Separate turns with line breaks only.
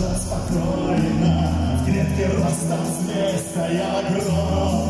что спокойно, в клетке ростом змей стояла кровь.